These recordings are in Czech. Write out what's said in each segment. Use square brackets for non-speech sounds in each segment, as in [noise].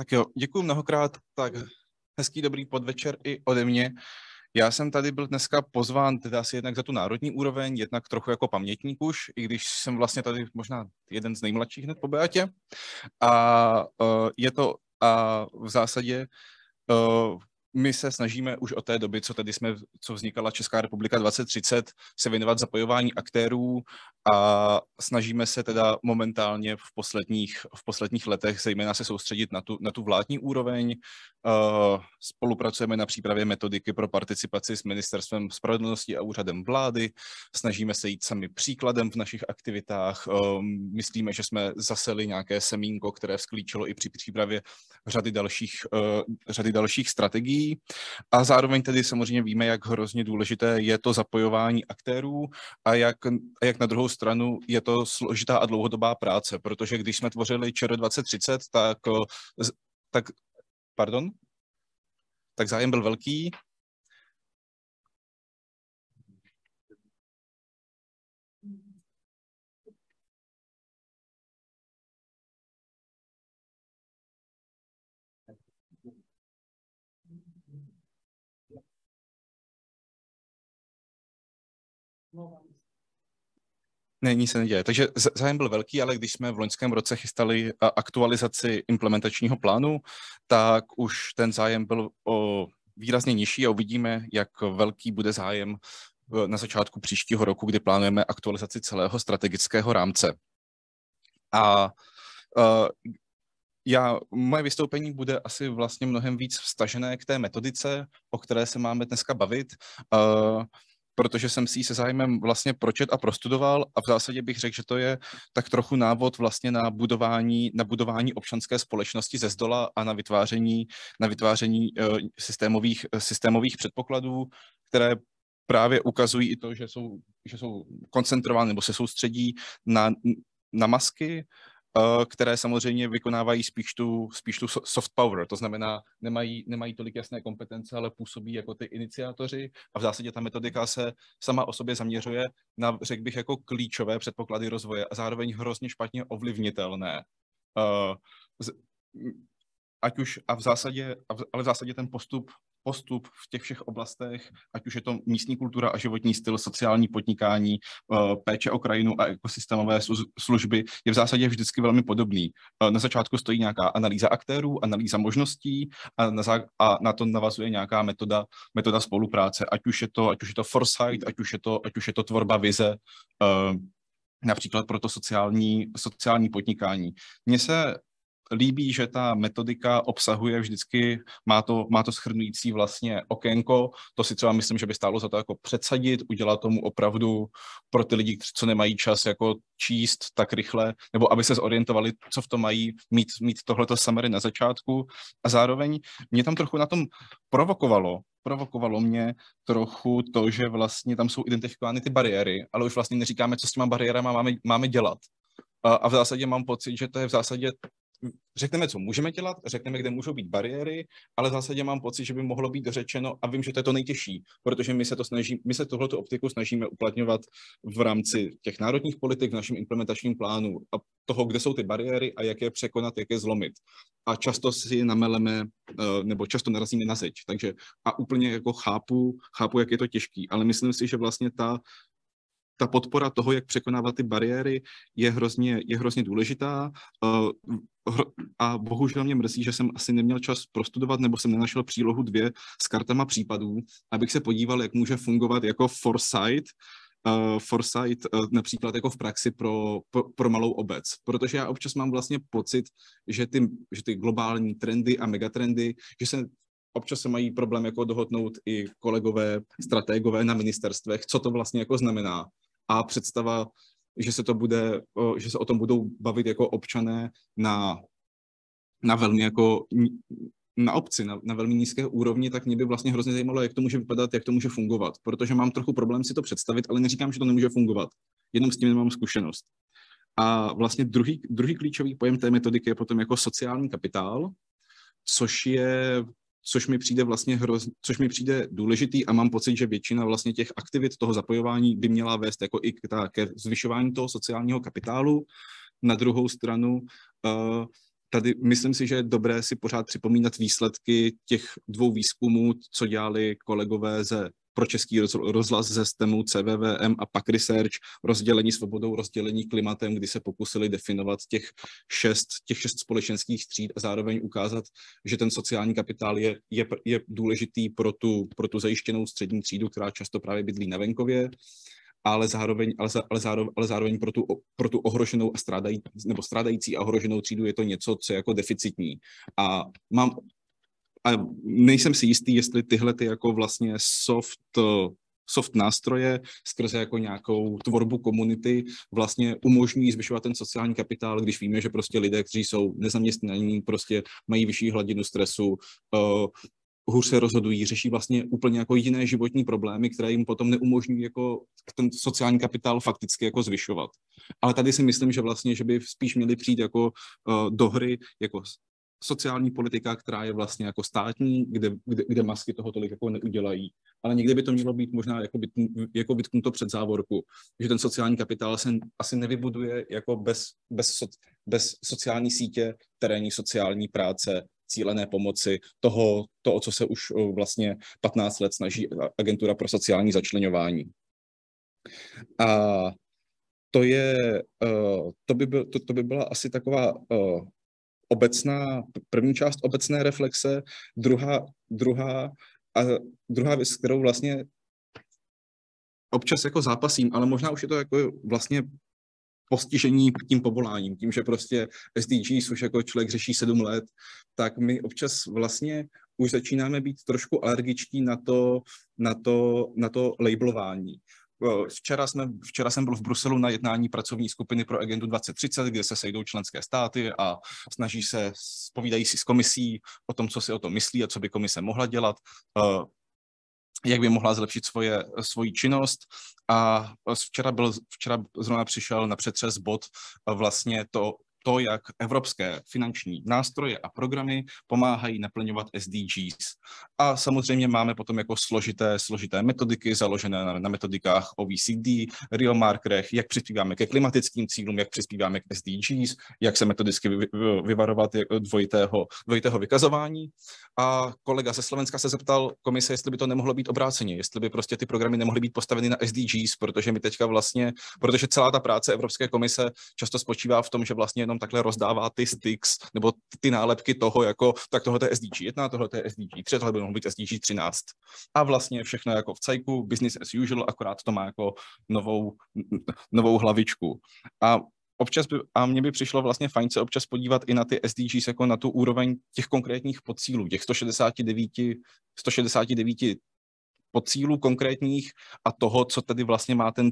Tak jo, děkuji mnohokrát. Tak hezký dobrý podvečer i ode mě. Já jsem tady byl dneska pozván teda asi jednak za tu národní úroveň, jednak trochu jako pamětník už, i když jsem vlastně tady možná jeden z nejmladších hned po Beatě. A uh, je to a v zásadě uh, my se snažíme už od té doby, co tady jsme, co vznikala Česká republika 2030, se věnovat zapojování aktérů a snažíme se teda momentálně v posledních, v posledních letech zejména se soustředit na tu, na tu vládní úroveň. Uh, spolupracujeme na přípravě metodiky pro participaci s Ministerstvem spravedlnosti a úřadem vlády. Snažíme se jít sami příkladem v našich aktivitách. Uh, myslíme, že jsme zaseli nějaké semínko, které vzklíčilo i při přípravě řady dalších, uh, řady dalších strategií. A zároveň tedy samozřejmě víme, jak hrozně důležité je to zapojování aktérů a jak, a jak na druhou stranu je to složitá a dlouhodobá práce, protože když jsme tvořili ČR 2030, tak, tak pardon, tak zájem byl velký, Ne, nic se neděje. Takže zájem byl velký, ale když jsme v loňském roce chystali aktualizaci implementačního plánu, tak už ten zájem byl o výrazně nižší a uvidíme, jak velký bude zájem na začátku příštího roku, kdy plánujeme aktualizaci celého strategického rámce. A uh, já, moje vystoupení bude asi vlastně mnohem víc vstažené k té metodice, o které se máme dneska bavit. Uh, protože jsem si ji se zájmem vlastně pročet a prostudoval a v zásadě bych řekl, že to je tak trochu návod vlastně na budování, na budování občanské společnosti ze zdola a na vytváření, na vytváření uh, systémových, systémových předpokladů, které právě ukazují i to, že jsou, že jsou koncentrovány nebo se soustředí na, na masky, Eh, které samozřejmě vykonávají spíš tu, spíš tu soft power, to znamená, nemají, nemají tolik jasné kompetence, ale působí jako ty iniciátoři a v zásadě ta metodika se sama o sobě zaměřuje na, řekl bych, jako klíčové předpoklady rozvoje a zároveň hrozně špatně ovlivnitelné. Uh, ať už, a v zásadě, ale v zásadě ten postup postup v těch všech oblastech, ať už je to místní kultura a životní styl, sociální podnikání, eh, péče o krajinu a ekosystémové služby, je v zásadě vždycky velmi podobný. Eh, na začátku stojí nějaká analýza aktérů, analýza možností a na, a na to navazuje nějaká metoda, metoda spolupráce, ať už je to, ať už je to foresight, ať už je to, ať už je to tvorba vize, eh, například pro to sociální, sociální podnikání. Mně se líbí, že ta metodika obsahuje vždycky, má to, má to schrnující vlastně okénko, to si třeba myslím, že by stálo za to jako předsadit, udělat tomu opravdu pro ty lidi, co nemají čas jako číst tak rychle, nebo aby se zorientovali, co v tom mají, mít, mít tohleto summary na začátku a zároveň mě tam trochu na tom provokovalo, provokovalo mě trochu to, že vlastně tam jsou identifikovány ty bariéry, ale už vlastně neříkáme, co s těma bariérama máme, máme dělat. A v zásadě mám pocit, že to je v zásadě řekneme, co můžeme dělat, řekneme, kde můžou být bariéry, ale v zásadě mám pocit, že by mohlo být řečeno, a vím, že to je to nejtěžší, protože my se, to snaží, my se tohleto optiku snažíme uplatňovat v rámci těch národních politik v našem implementačním plánu a toho, kde jsou ty bariéry a jak je překonat, jak je zlomit. A často si nameleme, eh, nebo často narazíme na zeď. Takže a úplně jako chápu, chápu, jak je to těžký, ale myslím si, že vlastně ta ta podpora toho, jak překonávat ty bariéry, je hrozně, je hrozně důležitá. Eh, a bohužel mě mrzí, že jsem asi neměl čas prostudovat, nebo jsem nenašel přílohu dvě s kartama případů, abych se podíval, jak může fungovat jako foresight, uh, foresight uh, například jako v praxi pro, pro, pro malou obec. Protože já občas mám vlastně pocit, že ty, že ty globální trendy a megatrendy, že se občas se mají problém jako dohodnout i kolegové, strategové na ministerstvech, co to vlastně jako znamená a představa, že se to bude, že se o tom budou bavit jako občané na, na velmi jako na obci, na, na velmi nízké úrovni, tak mě by vlastně hrozně zajímalo, jak to může vypadat, jak to může fungovat, protože mám trochu problém si to představit, ale neříkám, že to nemůže fungovat, jenom s tím nemám zkušenost. A vlastně druhý, druhý klíčový pojem té metodiky je potom jako sociální kapitál, což je což mi přijde vlastně hroz, což mi přijde důležitý a mám pocit, že většina vlastně těch aktivit toho zapojování by měla vést jako i k ta, ke zvyšování toho sociálního kapitálu. Na druhou stranu uh, tady myslím si, že je dobré si pořád připomínat výsledky těch dvou výzkumů, co dělali kolegové ze pro český rozhlas ze STEMu, CVVM a pak Research, rozdělení svobodou, rozdělení klimatem, kdy se pokusili definovat těch šest, těch šest společenských tříd a zároveň ukázat, že ten sociální kapitál je, je, je důležitý pro tu, pro tu zajištěnou střední třídu, která často právě bydlí na venkově ale zároveň, ale, ale zároveň, ale zároveň pro, tu, pro tu ohroženou a strádají, nebo strádající a ohroženou třídu je to něco, co je jako deficitní. A mám a nejsem si jistý, jestli tyhle ty jako vlastně soft soft nástroje skrze jako nějakou tvorbu komunity vlastně umožňují zvyšovat ten sociální kapitál, když víme, že prostě lidé, kteří jsou nezaměstnaní, prostě mají vyšší hladinu stresu, uh, hůř se rozhodují, řeší vlastně úplně jako jiné životní problémy, které jim potom neumožňují jako ten sociální kapitál fakticky jako zvyšovat. Ale tady si myslím, že vlastně, že by spíš měli přijít jako uh, do hry jako sociální politika, která je vlastně jako státní, kde, kde, kde masky toho tolik jako neudělají. Ale někde by to mělo být možná jako, byt, jako vytknuto před závorku, že ten sociální kapitál se asi nevybuduje jako bez, bez, so, bez sociální sítě, terénní sociální práce, cílené pomoci, toho, to, o co se už vlastně 15 let snaží agentura pro sociální začlenování. A to je, to by, byl, to, to by byla asi taková obecná, první část obecné reflexe, druhá, druhá, a druhá věc, kterou vlastně občas jako zápasím, ale možná už je to jako vlastně postižení tím povoláním, tím, že prostě SDGs už jako člověk řeší sedm let, tak my občas vlastně už začínáme být trošku alergičtí na to, na to, na to labelování. Včera, jsme, včera jsem byl v Bruselu na jednání pracovní skupiny pro agendu 2030, kde se sejdou členské státy a snaží se, povídají si s komisí o tom, co si o tom myslí a co by komise mohla dělat jak by mohla zlepšit svoje, svoji činnost. A včera, byl, včera zrovna přišel na přetřes bod vlastně to, to, jak evropské finanční nástroje a programy pomáhají naplňovat SDGs. A samozřejmě máme potom jako složité, složité metodiky založené na, na metodikách OECD, Rio markerech, jak přispíváme ke klimatickým cílům, jak přispíváme k SDGs, jak se metodicky vy, vyvarovat dvojitého, dvojitého vykazování. A kolega ze Slovenska se zeptal komise, jestli by to nemohlo být obráceně, jestli by prostě ty programy nemohly být postaveny na SDGs, protože my teďka vlastně, protože celá ta práce Evropské komise často spočívá v tom, že vlastně jenom takhle rozdává ty sticks nebo ty nálepky toho, jako tak tohle je SDG 1, tohle je SDG 3, tohle by mohlo být SDG 13. A vlastně všechno jako v cajku, business as usual, akorát to má jako novou, novou hlavičku. A občas by, a mně by přišlo vlastně fajn se občas podívat i na ty SDGs jako na tu úroveň těch konkrétních podcílů, těch 169, 169 podcílů konkrétních a toho, co tedy vlastně má ten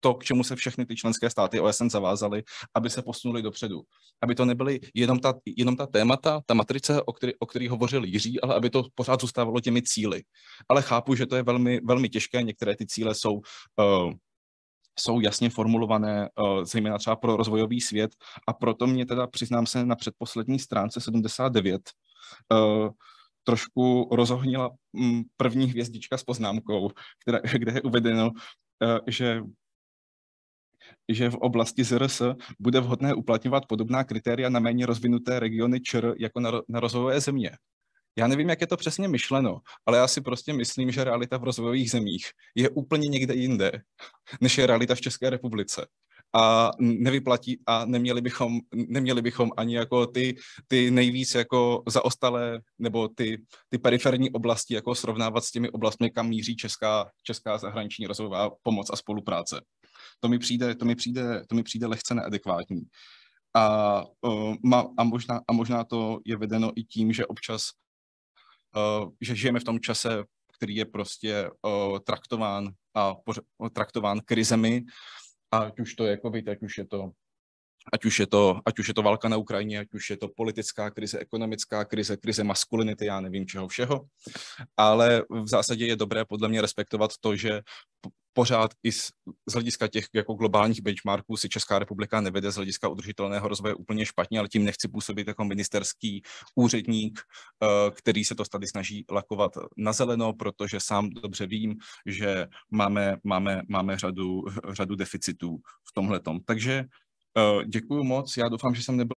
to, k čemu se všechny ty členské státy OSN zavázaly, aby se posunuli dopředu. Aby to nebyly jenom ta, jenom ta témata, ta matrice, o který, o který hovořil Jiří, ale aby to pořád zůstávalo těmi cíly. Ale chápu, že to je velmi, velmi těžké, některé ty cíle jsou uh, jsou jasně formulované, uh, zejména třeba pro rozvojový svět a proto mě teda, přiznám se, na předposlední stránce 79 uh, trošku rozohnila um, první hvězdička s poznámkou, která, [laughs] kde je uvedeno, že že v oblasti ZRS bude vhodné uplatňovat podobná kritéria na méně rozvinuté regiony ČR jako na, na rozvojové země. Já nevím, jak je to přesně myšleno, ale já si prostě myslím, že realita v rozvojových zemích je úplně někde jinde, než je realita v České republice. A nevyplatí a neměli bychom, neměli bychom ani jako ty, ty nejvíc jako zaostalé nebo ty, ty periferní oblasti jako srovnávat s těmi oblastmi, kam míří česká, česká zahraniční rozvojová pomoc a spolupráce to mi přijde, to mi přijde, to mi přijde lehce neadekvátní. A, a, možná, a možná to je vedeno i tím, že občas, že žijeme v tom čase, který je prostě traktován a traktován krizemi, ať už to je COVID, ať už je to ať už, je to, ať už je to válka na Ukrajině, ať už je to politická krize, ekonomická krize, krize maskulinity, já nevím čeho všeho, ale v zásadě je dobré podle mě respektovat to, že pořád i z, z hlediska těch jako globálních benchmarků si Česká republika nevede z hlediska udržitelného rozvoje úplně špatně, ale tím nechci působit jako ministerský úředník, eh, který se to tady snaží lakovat na zeleno, protože sám dobře vím, že máme, máme, máme řadu, řadu deficitů v tomhle. Takže děkuji moc, já doufám, že jsem nebyl